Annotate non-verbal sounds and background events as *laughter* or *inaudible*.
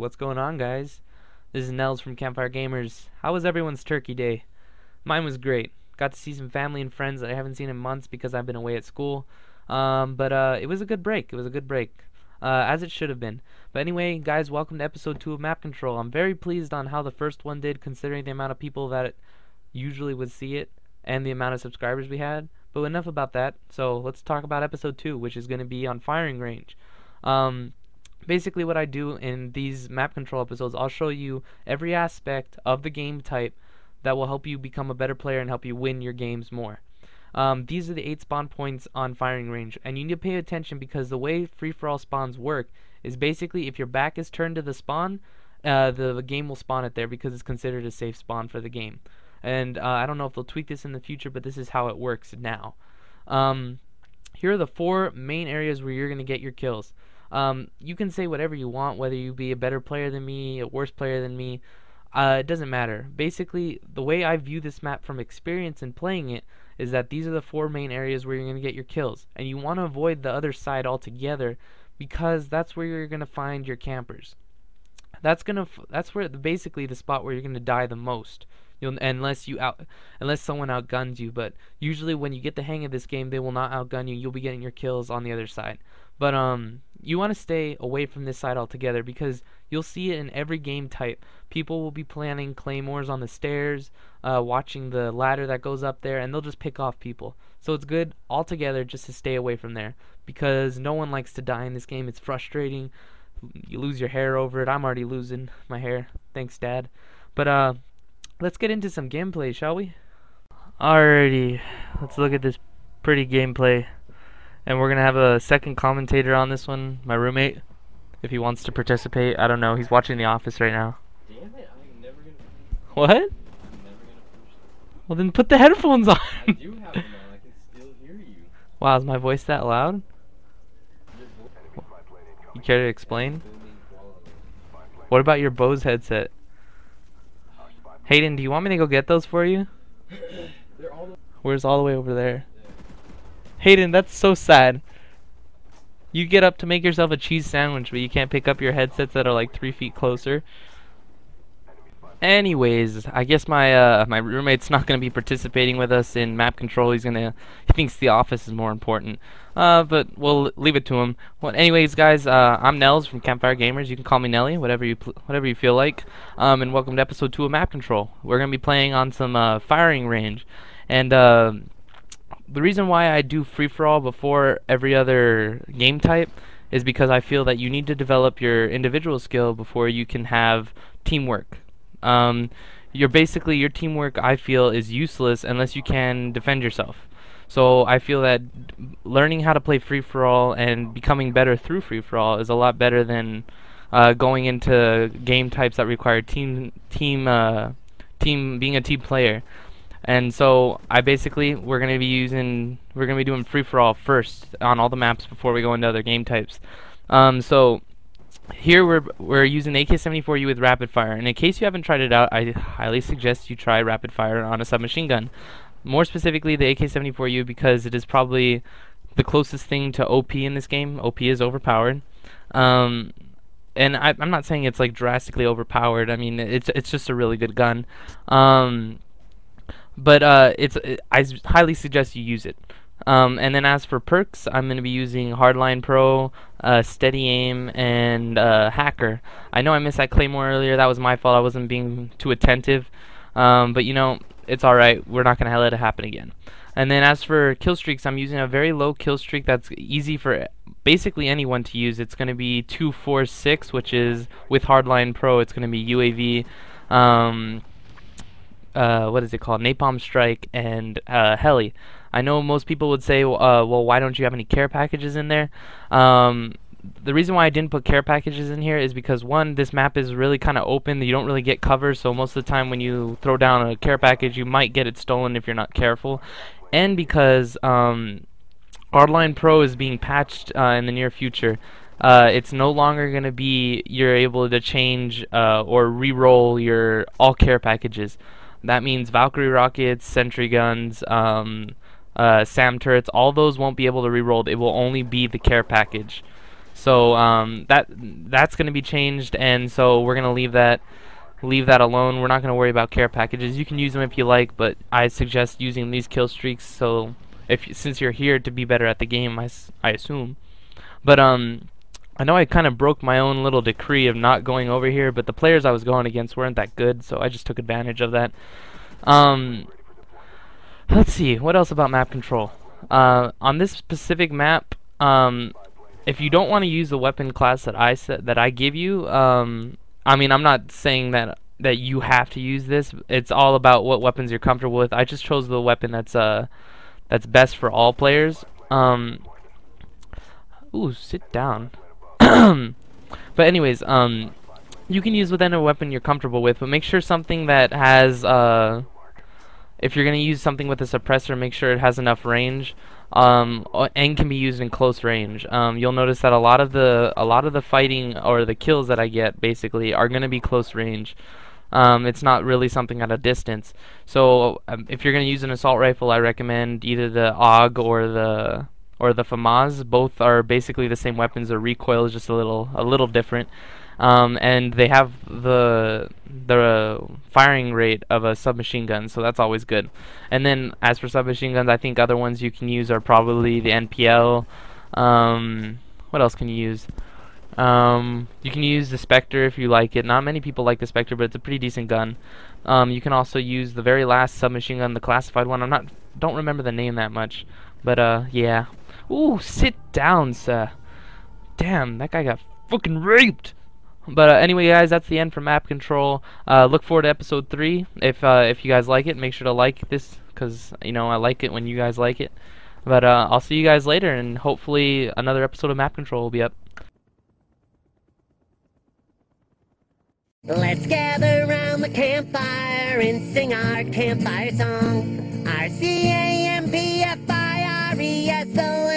what's going on, guys? This is Nels from Campfire Gamers. How was everyone's turkey day? Mine was great. Got to see some family and friends that I haven't seen in months because I've been away at school. Um, but uh, it was a good break. It was a good break, uh, as it should have been. But anyway, guys, welcome to episode 2 of Map Control. I'm very pleased on how the first one did, considering the amount of people that usually would see it and the amount of subscribers we had. But enough about that. So let's talk about episode 2, which is going to be on firing range. Um, basically what I do in these map control episodes, I'll show you every aspect of the game type that will help you become a better player and help you win your games more. Um, these are the eight spawn points on firing range, and you need to pay attention because the way free-for-all spawns work is basically if your back is turned to the spawn, uh, the, the, game will spawn it there because it's considered a safe spawn for the game. And uh, I don't know if they'll tweak this in the future, but this is how it works now. Um, here are the four main areas where you're going to get your kills. Um, you can say whatever you want, whether you be a better player than me, a worse player than me. Uh, it doesn't matter. Basically, the way I view this map from experience and playing it is that these are the four main areas where you're going to get your kills. And you want to avoid the other side altogether because that's where you're going to find your campers. That's gonna that's where basically the spot where you're going to die the most. You'll, unless you out unless someone outguns you, but usually when you get the hang of this game, they will not outgun you. You'll be getting your kills on the other side. But um, you want to stay away from this side altogether because you'll see it in every game type. People will be planting claymores on the stairs, uh, watching the ladder that goes up there, and they'll just pick off people. So it's good altogether just to stay away from there because no one likes to die in this game. It's frustrating. You lose your hair over it. I'm already losing my hair. Thanks, Dad. But uh, let's get into some gameplay, shall we? Alrighty, let's look at this pretty gameplay. And we're going to have a second commentator on this one, my roommate, if he wants to participate. I don't know. He's watching The Office right now. Damn it, I'm never gonna What? I'm never gonna Well, then put the headphones on. I do have them on, I can still hear you. wow, is my voice that loud? You care to explain? is booming quality. What about your Bose headset? Hayden, do you want me to go get those for you? *laughs* Where's all the way over there? Hayden, that's so sad. You get up to make yourself a cheese sandwich, but you can't pick up your headsets that are like three feet closer. Anyways, I guess my uh, my roommate's not gonna be participating with us in map control. He's gonna he thinks the office is more important. Uh, but we'll leave it to him. Well, anyways, guys, uh, I'm Nels from Campfire Gamers. You can call me Nelly, whatever you whatever you feel like. Um, and welcome to episode two of Map Control. We're gonna be playing on some uh, firing range, and uh, the reason why I do free for all before every other game type is because I feel that you need to develop your individual skill before you can have teamwork. Um, you're basically your teamwork. I feel is useless unless you can defend yourself. So I feel that learning how to play free for all and becoming better through free for all is a lot better than uh, going into game types that require team team uh, team being a team player. And so I basically we're gonna be using we're gonna be doing free for all first on all the maps before we go into other game types. Um, so here we're we're using AK-74U with rapid fire, and in case you haven't tried it out, I highly suggest you try rapid fire on a submachine gun. More specifically, the AK-74U because it is probably the closest thing to OP in this game. OP is overpowered. Um, and I, am not saying it's like drastically overpowered. I mean, it's it's just a really good gun. Um, but uh, it's it, I highly suggest you use it. Um, and then as for perks, I'm going to be using Hardline Pro, uh, Steady Aim, and uh, Hacker. I know I missed that Claymore earlier. That was my fault. I wasn't being too attentive. Um, but you know, it's alright. We're not going to let it happen again. And then as for kill streaks, I'm using a very low kill streak that's easy for basically anyone to use. It's going to be 246, which is with Hardline Pro, it's going to be UAV. Um, uh, what is it called? Napalm Strike and uh, Heli. I know most people would say, uh, well, why don't you have any care packages in there? Um, the reason why I didn't put care packages in here is because one, this map is really kind of open. You don't really get cover, so most of the time when you throw down a care package, you might get it stolen if you're not careful. And because um, Hardline Pro is being patched uh, in the near future. Uh, it's no longer going to be you're able to change uh, or re-roll your all care packages. That means Valkyrie rockets, sentry guns, um, uh, SAM turrets, all those won't be able to re-roll. It will only be the care package. So um, that that's going to be changed, and so we're going to leave that leave that alone. We're not going to worry about care packages. You can use them if you like, but I suggest using these kill streaks. So if since you're here to be better at the game, I, I assume. But um, I know I kind of broke my own little decree of not going over here, but the players I was going against weren't that good, so I just took advantage of that. Um, let's see, what else about map control? Uh, on this specific map, um, if you don't want to use the weapon class that I set that I give you, um, I mean, I'm not saying that that you have to use this. It's all about what weapons you're comfortable with. I just chose the weapon that's uh that's best for all players. Um, ooh, sit down. *coughs* but anyways, um, you can use a weapon you're comfortable with, but make sure something that has uh, if you're gonna use something with a suppressor, make sure it has enough range um, and can be used in close range. Um, you'll notice that a lot of the a lot of the fighting or the kills that I get basically are going to be close range. Um, it's not really something at a distance. So um, if you're going to use an assault rifle, I recommend either the AUG or the or the FAMAS. Both are basically the same weapons. The recoil is just a little a little different um, and they have the the firing rate of a submachine gun, so that's always good. And then as for submachine guns, I think other ones you can use are probably the MPL. Um, what else can you use? Um, you can use the Spectre if you like it. Not many people like the Spectre, but it's a pretty decent gun. Um, you can also use the very last submachine gun, the classified one. I'm not don't remember the name that much, but uh, yeah. Ooh, sit down, sir. Damn, that guy got fucking raped. But uh, anyway, guys, that's the end for map control. Uh, look forward to episode three. If uh, if you guys like it, make sure to like this because you know I like it when you guys like it. But uh, I'll see you guys later, and hopefully another episode of map control will be up. Let's gather around the campfire and sing our campfire song yes, so